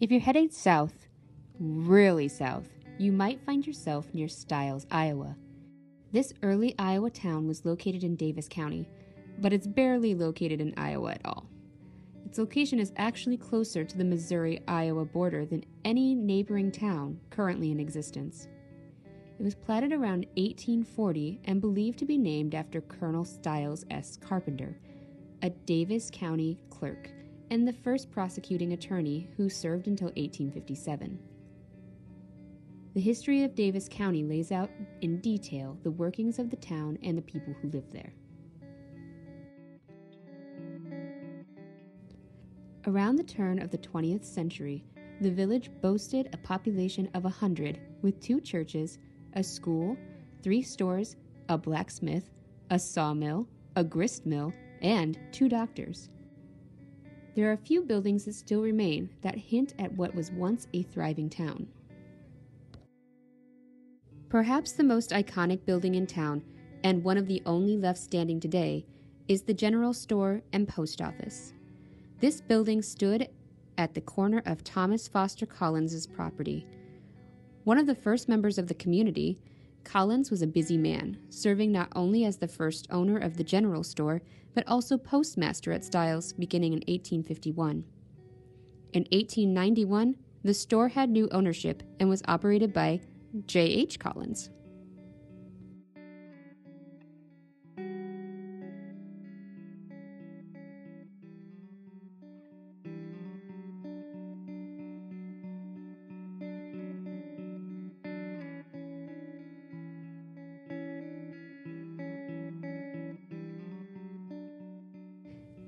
If you're heading south, really south, you might find yourself near Stiles, Iowa. This early Iowa town was located in Davis County, but it's barely located in Iowa at all. Its location is actually closer to the Missouri Iowa border than any neighboring town currently in existence. It was platted around 1840 and believed to be named after Colonel Stiles S. Carpenter, a Davis County clerk and the first prosecuting attorney who served until 1857. The history of Davis County lays out in detail the workings of the town and the people who lived there. Around the turn of the 20th century, the village boasted a population of 100 with two churches, a school, three stores, a blacksmith, a sawmill, a grist mill, and two doctors. There are a few buildings that still remain that hint at what was once a thriving town. Perhaps the most iconic building in town, and one of the only left standing today, is the general store and post office. This building stood at the corner of Thomas Foster Collins's property. One of the first members of the community, Collins was a busy man, serving not only as the first owner of the general store, but also postmaster at Stiles beginning in 1851. In 1891, the store had new ownership and was operated by J.H. Collins.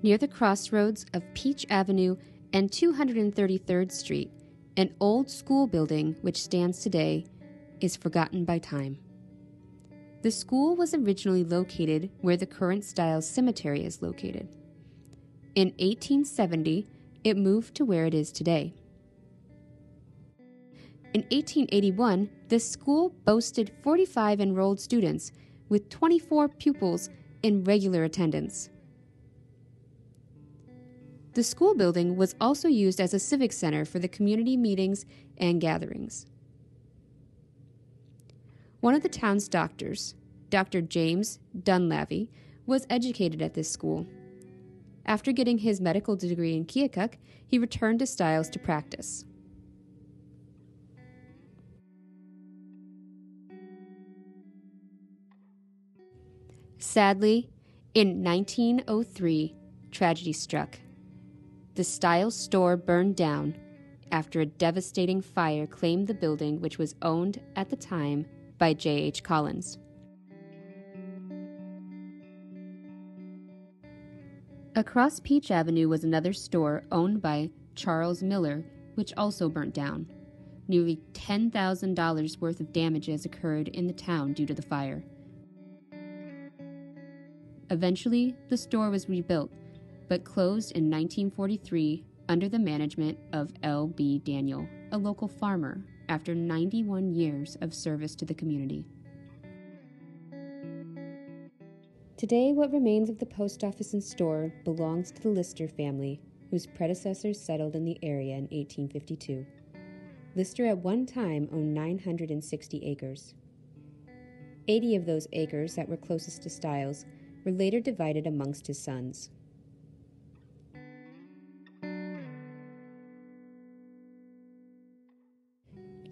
Near the crossroads of Peach Avenue and 233rd Street, an old school building which stands today is forgotten by time. The school was originally located where the current Stiles Cemetery is located. In 1870, it moved to where it is today. In 1881, the school boasted 45 enrolled students with 24 pupils in regular attendance. The school building was also used as a civic center for the community meetings and gatherings. One of the town's doctors, Dr. James Dunlavey, was educated at this school. After getting his medical degree in Keokuk, he returned to Stiles to practice. Sadly, in 1903, tragedy struck the Stiles store burned down after a devastating fire claimed the building, which was owned at the time by J.H. Collins. Across Peach Avenue was another store owned by Charles Miller, which also burnt down. Nearly $10,000 worth of damages occurred in the town due to the fire. Eventually, the store was rebuilt but closed in 1943 under the management of L.B. Daniel, a local farmer, after 91 years of service to the community. Today, what remains of the post office and store belongs to the Lister family, whose predecessors settled in the area in 1852. Lister at one time owned 960 acres. 80 of those acres that were closest to Stiles were later divided amongst his sons.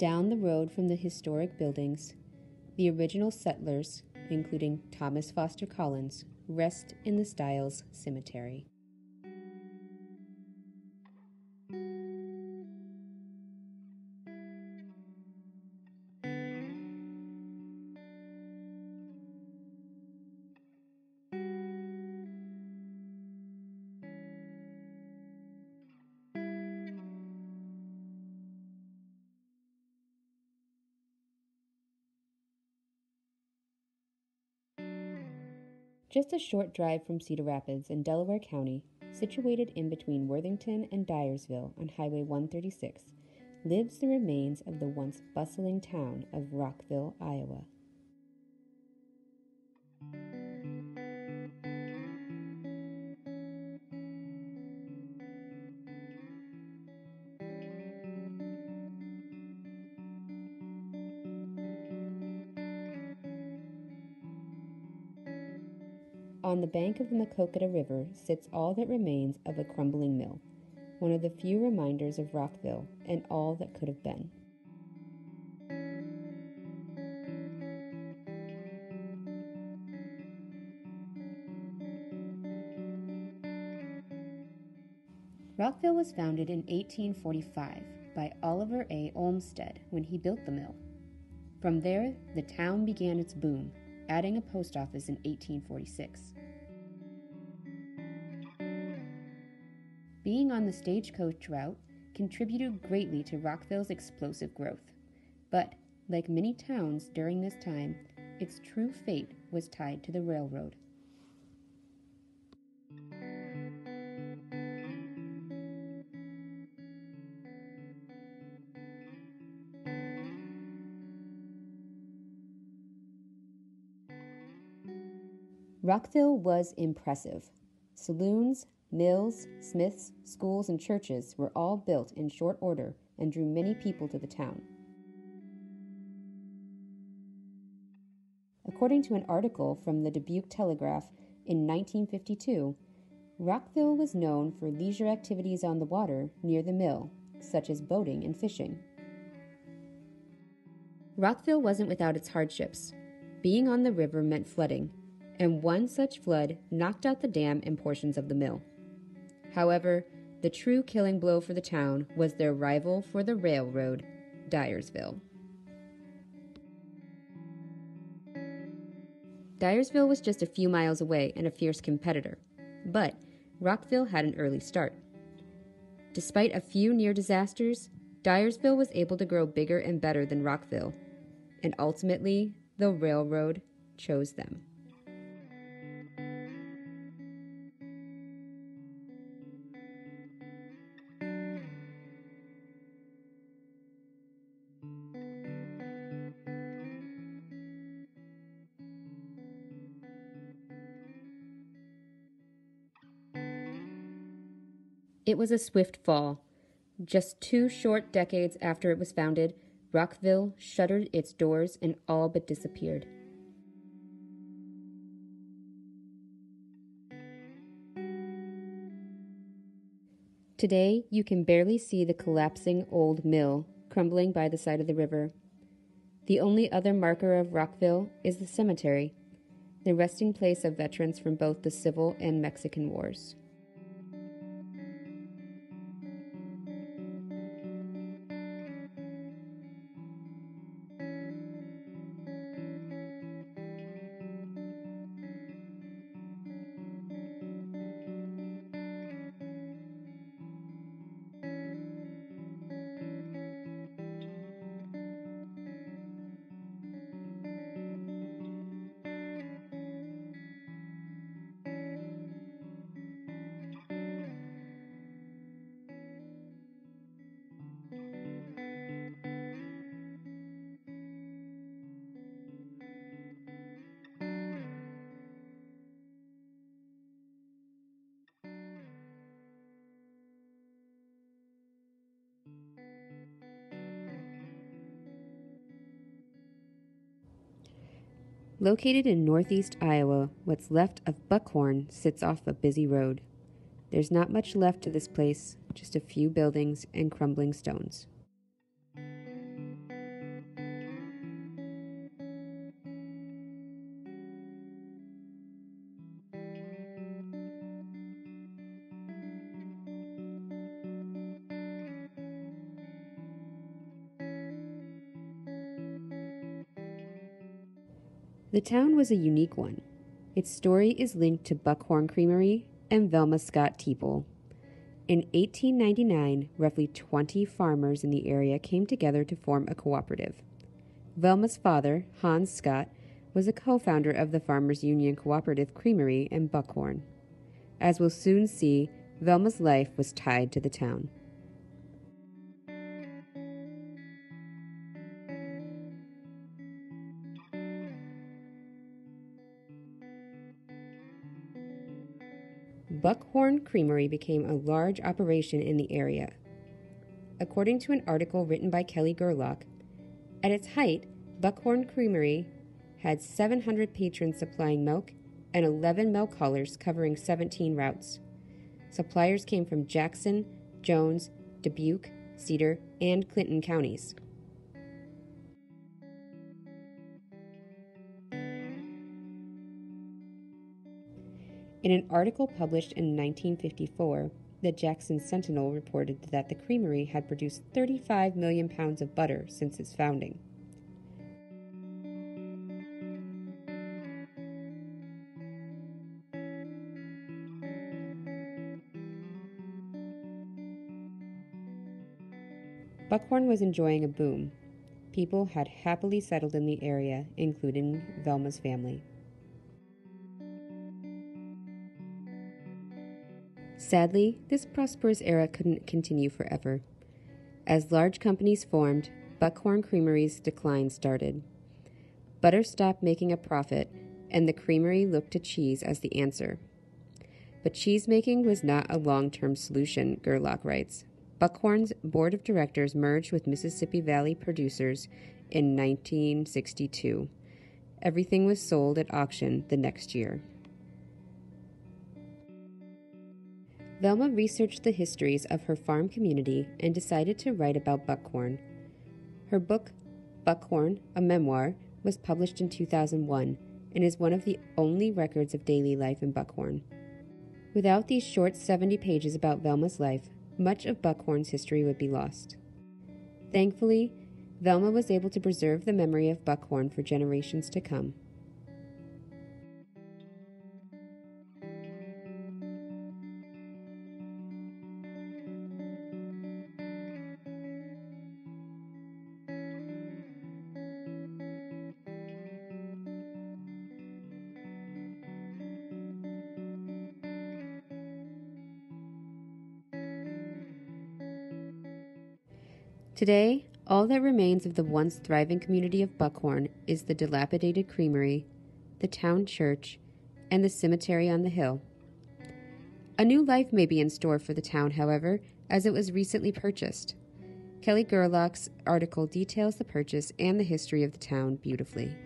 Down the road from the historic buildings, the original settlers, including Thomas Foster Collins, rest in the Stiles Cemetery. Just a short drive from Cedar Rapids in Delaware County, situated in between Worthington and Dyersville on Highway 136, lives the remains of the once bustling town of Rockville, Iowa. On the bank of the Maquoketa River sits all that remains of a crumbling mill, one of the few reminders of Rockville and all that could have been. Rockville was founded in 1845 by Oliver A. Olmsted when he built the mill. From there, the town began its boom, adding a post office in 1846. Being on the stagecoach route contributed greatly to Rockville's explosive growth. But, like many towns during this time, its true fate was tied to the railroad. Rockville was impressive. Saloons, mills, smiths, schools, and churches were all built in short order and drew many people to the town. According to an article from the Dubuque Telegraph in 1952, Rockville was known for leisure activities on the water near the mill, such as boating and fishing. Rockville wasn't without its hardships. Being on the river meant flooding, and one such flood knocked out the dam and portions of the mill. However, the true killing blow for the town was their rival for the railroad, Dyersville. Dyersville was just a few miles away and a fierce competitor, but Rockville had an early start. Despite a few near disasters, Dyersville was able to grow bigger and better than Rockville, and ultimately, the railroad chose them. It was a swift fall. Just two short decades after it was founded, Rockville shuttered its doors and all but disappeared. Today, you can barely see the collapsing old mill crumbling by the side of the river. The only other marker of Rockville is the cemetery, the resting place of veterans from both the Civil and Mexican Wars. Located in northeast Iowa, what's left of Buckhorn sits off a busy road. There's not much left to this place, just a few buildings and crumbling stones. The town was a unique one. Its story is linked to Buckhorn Creamery and Velma Scott Teeple. In 1899, roughly 20 farmers in the area came together to form a cooperative. Velma's father, Hans Scott, was a co founder of the Farmers Union Cooperative Creamery in Buckhorn. As we'll soon see, Velma's life was tied to the town. Buckhorn Creamery became a large operation in the area. According to an article written by Kelly Gerlach, at its height, Buckhorn Creamery had 700 patrons supplying milk, and 11 milk haulers covering 17 routes. Suppliers came from Jackson, Jones, Dubuque, Cedar, and Clinton counties. In an article published in 1954, the Jackson Sentinel reported that the creamery had produced 35 million pounds of butter since its founding. Buckhorn was enjoying a boom. People had happily settled in the area, including Velma's family. Sadly, this prosperous era couldn't continue forever. As large companies formed, Buckhorn Creamery's decline started. Butter stopped making a profit, and the creamery looked to cheese as the answer. But cheese making was not a long term solution, Gerlach writes. Buckhorn's board of directors merged with Mississippi Valley Producers in 1962. Everything was sold at auction the next year. Velma researched the histories of her farm community and decided to write about Buckhorn. Her book, Buckhorn, a memoir, was published in 2001 and is one of the only records of daily life in Buckhorn. Without these short 70 pages about Velma's life, much of Buckhorn's history would be lost. Thankfully, Velma was able to preserve the memory of Buckhorn for generations to come. Today, all that remains of the once thriving community of Buckhorn is the dilapidated creamery, the town church, and the cemetery on the hill. A new life may be in store for the town, however, as it was recently purchased. Kelly Gerlach's article details the purchase and the history of the town beautifully.